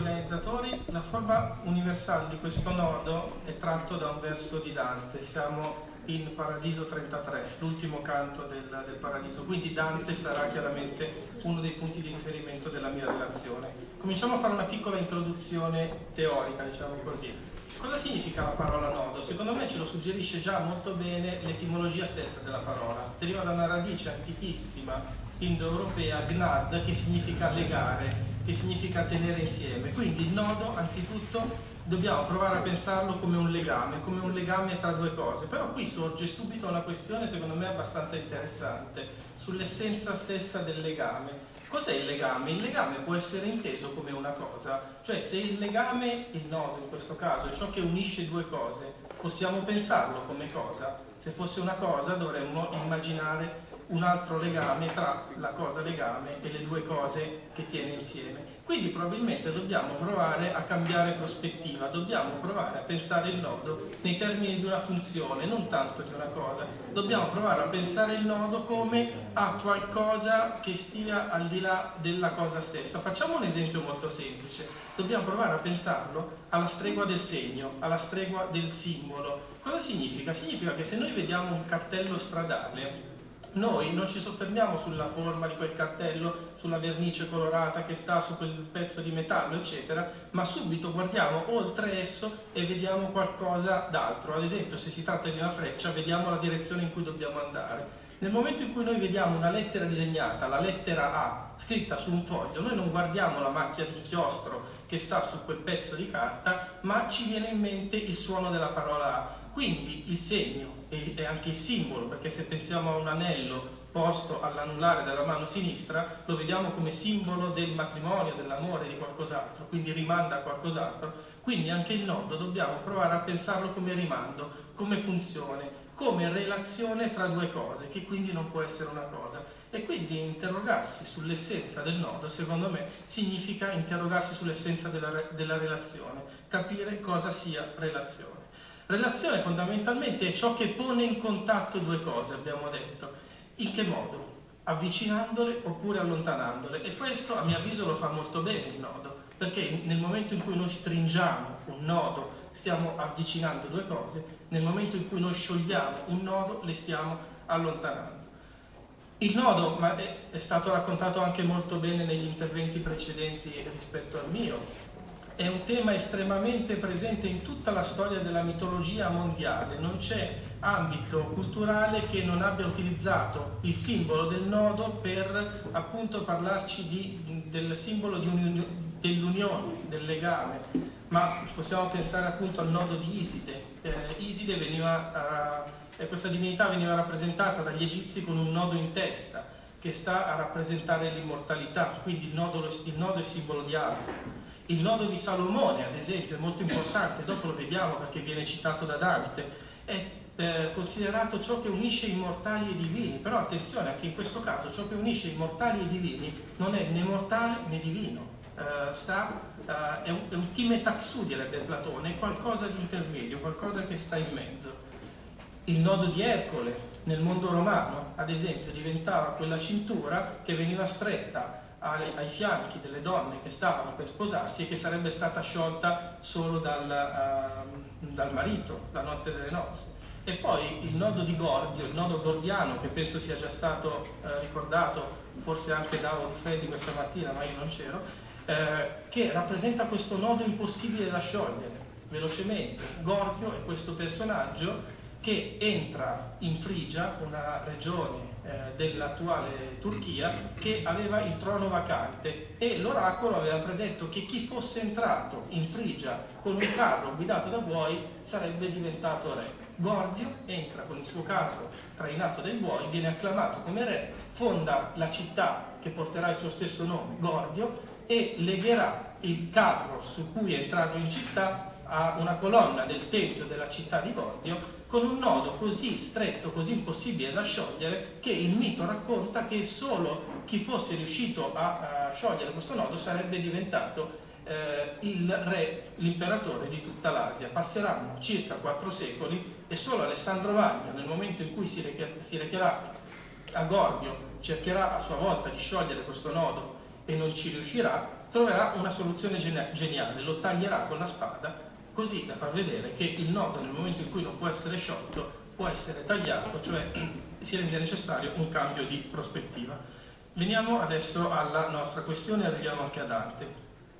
organizzatori. La forma universale di questo nodo è tratto da un verso di Dante. Siamo in Paradiso 33, l'ultimo canto del, del, Paradiso. Quindi Dante sarà chiaramente uno dei punti di riferimento della mia relazione. Cominciamo a fare una piccola introduzione teorica, diciamo così. Cosa significa la parola nodo? Secondo me ce lo suggerisce già molto bene l'etimologia stessa della parola. Deriva da una radice antichissima indoeuropea, gnad, che significa legare, che significa tenere insieme. Quindi il nodo, anzitutto, dobbiamo provare a pensarlo come un legame, come un legame tra due cose. Però qui sorge subito una questione, secondo me, abbastanza interessante, sull'essenza stessa del legame. Cos'è il legame? Il legame può essere inteso come una cosa, cioè se il legame, il nodo in questo caso, è ciò che unisce due cose, possiamo pensarlo come cosa. Se fosse una cosa dovremmo immaginare un altro legame tra la cosa legame e le due cose che tiene insieme. Quindi probabilmente dobbiamo provare a cambiare prospettiva, dobbiamo provare a pensare il nodo nei termini di una funzione, non tanto di una cosa. Dobbiamo provare a pensare il nodo come a qualcosa che stia al di là della cosa stessa. Facciamo un esempio molto semplice. Dobbiamo provare a pensarlo alla stregua del segno, alla stregua del simbolo. Cosa significa? Significa che se noi vediamo un cartello stradale, noi non ci soffermiamo sulla forma di quel cartello, sulla vernice colorata che sta su quel pezzo di metallo, eccetera, ma subito guardiamo oltre esso e vediamo qualcosa d'altro. Ad esempio, se si tratta di una freccia, vediamo la direzione in cui dobbiamo andare. Nel momento in cui noi vediamo una lettera disegnata, la lettera A, scritta su un foglio, noi non guardiamo la macchia di chiostro che sta su quel pezzo di carta, ma ci viene in mente il suono della parola A. Quindi il segno e, anche il simbolo, perché se pensiamo a un anello posto all'anulare della mano sinistra, lo vediamo come simbolo del matrimonio, dell'amore, di qualcos'altro, quindi rimanda a qualcos'altro. Quindi anche il nodo dobbiamo provare a pensarlo come rimando, come funzione, come relazione tra due cose, che quindi non può essere una cosa. E quindi interrogarsi sull'essenza del nodo, secondo me, significa interrogarsi sull'essenza della, della relazione, capire cosa sia relazione. Relazione fondamentalmente è ciò che pone in contatto due cose, abbiamo detto. In che modo? Avvicinandole oppure allontanandole. E questo a mio avviso lo fa molto bene il nodo, perché nel momento in cui noi stringiamo un nodo stiamo avvicinando due cose, nel momento in cui noi sciogliamo un nodo le stiamo allontanando. Il nodo ma è, stato raccontato anche molto bene negli interventi precedenti rispetto al mio, è un tema estremamente presente in tutta la storia della mitologia mondiale, non c'è ambito culturale che non abbia utilizzato il simbolo del nodo per appunto parlarci di, del simbolo dell'unione, del legame, ma possiamo pensare appunto al nodo di Iside. Eh, Iside veniva, eh, questa divinità veniva rappresentata dagli egizi con un nodo in testa che sta a rappresentare l'immortalità, quindi il nodo, il nodo è simbolo di altro. Il nodo di Salomone, ad esempio, è molto importante, dopo lo vediamo perché viene citato da Dante, è eh, considerato ciò che unisce i mortali e i divini, però attenzione, anche in questo caso ciò che unisce i mortali e i divini non è né mortale né divino, uh, sta, uh, è, un, è un time taxu, direbbe Platone, è qualcosa di intermedio, qualcosa che sta in mezzo. Il nodo di Ercole nel mondo romano, ad esempio, diventava quella cintura che veniva stretta ai, ai, fianchi delle donne che stavano per sposarsi e che sarebbe stata sciolta solo dal, uh, dal marito la notte delle nozze. E poi il nodo di Gordio, il nodo gordiano, che penso sia già stato uh, ricordato forse anche da Freddy questa mattina, ma io non c'ero, eh, che rappresenta questo nodo impossibile da sciogliere velocemente. Gordio è questo personaggio che entra in Frigia, una regione eh, dell'attuale Turchia, che aveva il trono vacante e l'oracolo aveva predetto che chi fosse entrato in Frigia con un carro guidato da buoi sarebbe diventato re. Gordio entra con il suo carro trainato dai buoi, viene acclamato come re, fonda la città che porterà il suo stesso nome, Gordio, e legherà il carro su cui è entrato in città a una colonna del tempio della città di Gordio con un nodo così stretto, così impossibile da sciogliere, che il mito racconta che solo chi fosse riuscito a, a sciogliere questo nodo sarebbe diventato eh, il re, l'imperatore di tutta l'Asia. Passeranno circa quattro secoli e solo Alessandro Magno, nel momento in cui si, recher si recherà a Gordio, cercherà a sua volta di sciogliere questo nodo e non ci riuscirà, troverà una soluzione geniale, lo taglierà con la spada così da far vedere che il nodo nel momento in cui non può essere sciolto può essere tagliato, cioè si rende necessario un cambio di prospettiva. Veniamo adesso alla nostra questione e arriviamo anche a Dante.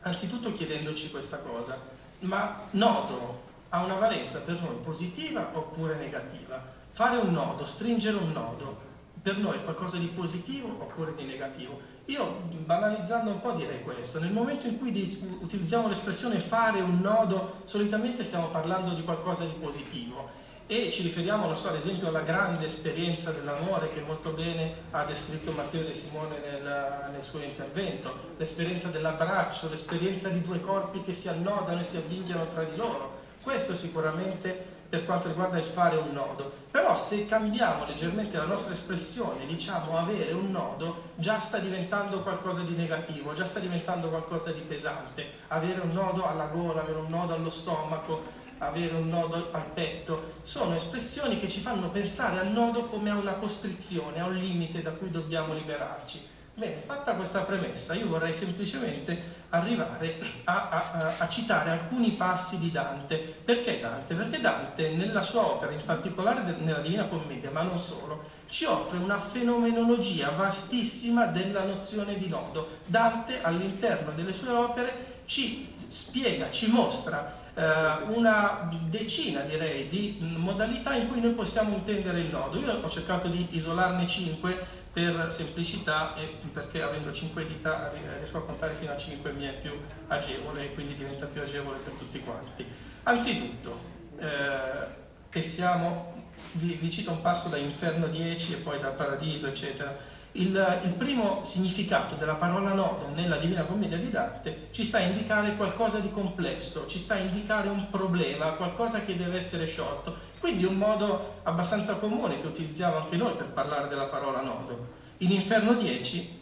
Anzitutto chiedendoci questa cosa, ma nodo ha una valenza per noi positiva oppure negativa? Fare un nodo, stringere un nodo, per noi è qualcosa di positivo oppure di negativo? Io, banalizzando un po', direi questo. Nel momento in cui utilizziamo l'espressione fare un nodo, solitamente stiamo parlando di qualcosa di positivo e ci riferiamo, non so, ad esempio alla grande esperienza dell'amore che molto bene ha descritto Matteo De Simone nel, nel suo intervento, l'esperienza dell'abbraccio, l'esperienza di due corpi che si annodano e si avvinghiano tra di loro. Questo sicuramente per quanto riguarda il fare un nodo. Però se cambiamo leggermente la nostra espressione, diciamo avere un nodo, già sta diventando qualcosa di negativo, già sta diventando qualcosa di pesante. Avere un nodo alla gola, avere un nodo allo stomaco, avere un nodo al petto, sono espressioni che ci fanno pensare al nodo come a una costrizione, a un limite da cui dobbiamo liberarci. Bene, fatta questa premessa, io vorrei semplicemente arrivare a, a, a, citare alcuni passi di Dante. Perché Dante? Perché Dante nella sua opera, in particolare nella Divina Commedia, ma non solo, ci offre una fenomenologia vastissima della nozione di nodo. Dante all'interno delle sue opere ci spiega, ci mostra eh, una decina direi di modalità in cui noi possiamo intendere il nodo. Io ho cercato di isolarne cinque per semplicità e perché avendo 5 dita riesco a contare fino a 5 mi è più agevole e quindi diventa più agevole per tutti quanti. Anzitutto, eh, che siamo, vi, vi, cito un passo da Inferno 10 e poi da Paradiso, eccetera. Il, il, primo significato della parola nodo nella Divina Commedia di Dante ci sta a indicare qualcosa di complesso, ci sta a indicare un problema, qualcosa che deve essere sciolto. Quindi un modo abbastanza comune che utilizziamo anche noi per parlare della parola nodo. In Inferno 10,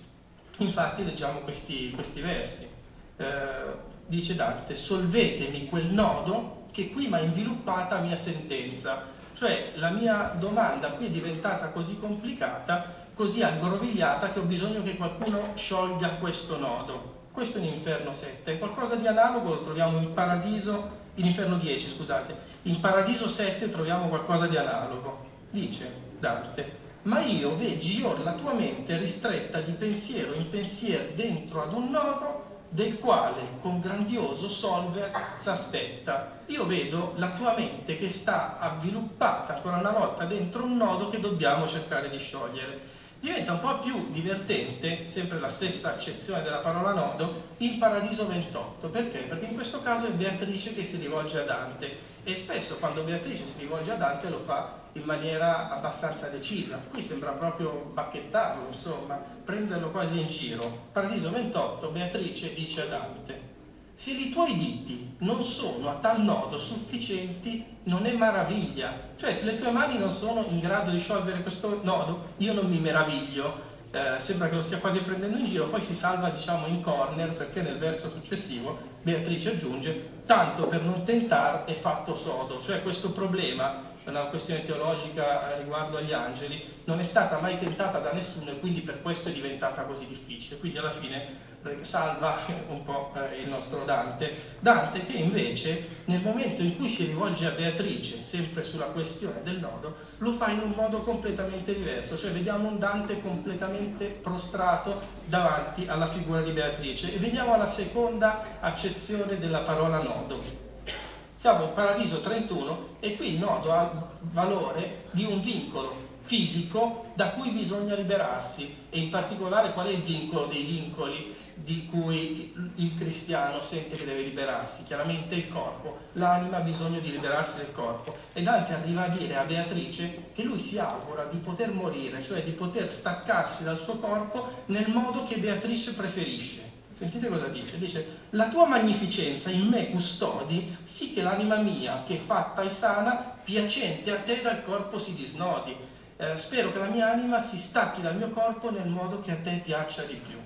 infatti, leggiamo questi, questi versi. Eh, dice Dante, solvetemi quel nodo che qui mi ha inviluppata mia sentenza. Cioè la mia domanda qui è diventata così complicata, così aggrovigliata che ho bisogno che qualcuno sciolga questo nodo. Questo è in Inferno 7. Qualcosa di analogo lo troviamo in Paradiso in Inferno 10, scusate, in Paradiso 7 troviamo qualcosa di analogo. Dice Dante, ma io veggi or la tua mente ristretta di pensiero in pensiero dentro ad un nodo del quale con grandioso solver s'aspetta. Io vedo la tua mente che sta avviluppata ancora una volta dentro un nodo che dobbiamo cercare di sciogliere diventa un po' più divertente, sempre la stessa accezione della parola nodo, il Paradiso 28. Perché? Perché in questo caso è Beatrice che si rivolge a Dante e spesso quando Beatrice si rivolge a Dante lo fa in maniera abbastanza decisa. Qui sembra proprio bacchettarlo, insomma, prenderlo quasi in giro. Paradiso 28, Beatrice dice a Dante se i tuoi diti non sono a tal nodo sufficienti, non è maraviglia. Cioè, se le tue mani non sono in grado di sciogliere questo nodo, io non mi meraviglio. Eh, sembra che lo stia quasi prendendo in giro, poi si salva diciamo in corner perché nel verso successivo Beatrice aggiunge tanto per non tentare è fatto sodo, cioè questo problema una questione teologica riguardo agli angeli, non è stata mai tentata da nessuno e quindi per questo è diventata così difficile. Quindi alla fine salva un po' eh, il nostro Dante. Dante che invece nel momento in cui si rivolge a Beatrice, sempre sulla questione del nodo, lo fa in un modo completamente diverso, cioè vediamo un Dante completamente prostrato davanti alla figura di Beatrice. E veniamo alla seconda accezione della parola nodo. Siamo in Paradiso 31 e qui il nodo ha valore di un vincolo fisico da cui bisogna liberarsi e in particolare qual è il vincolo dei vincoli di cui il cristiano sente che deve liberarsi, chiaramente il corpo, l'anima ha bisogno di liberarsi del corpo e Dante arriva a dire a Beatrice che lui si augura di poter morire, cioè di poter staccarsi dal suo corpo nel modo che Beatrice preferisce. Sentite cosa dice? Dice, la tua magnificenza in me custodi, sì che l'anima mia, che fatta e sana, piacente a te dal corpo si disnodi. Eh, spero che la mia anima si stacchi dal mio corpo nel modo che a te piaccia di più.